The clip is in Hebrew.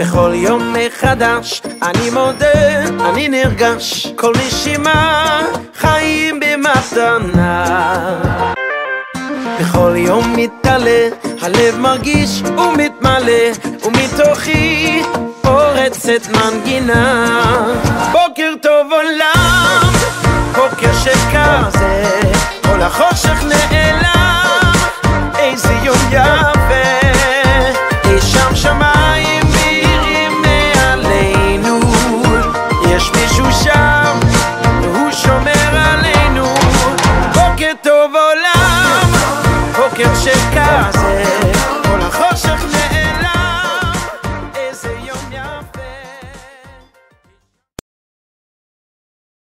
בכל יום מחדש אני מודה, אני נרגש כל נשימה חיים במתנה. בכל יום מתעלה, הלב מרגיש ומתמלא ומתוכי פורצת מנגינה. בוקר טוב עולם, בוקר שקר זה כל החושך נעלם איזה יום יפה יש מישהו שם, והוא שומר עלינו. בוקר טוב עולם, בוקר של כעס.